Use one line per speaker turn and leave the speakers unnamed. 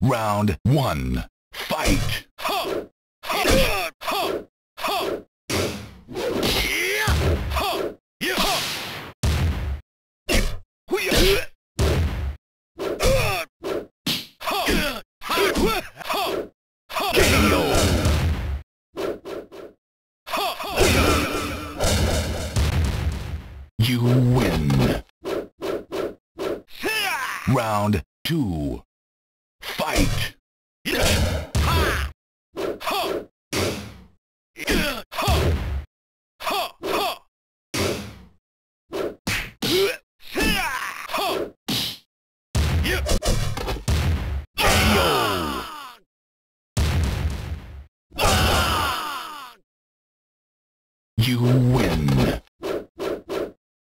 Round one. Fight! Ha! Ha! Ha! Ha! Yeah! Yeah! Hoo-yah! Ha! You win. Round two. Fight! You win.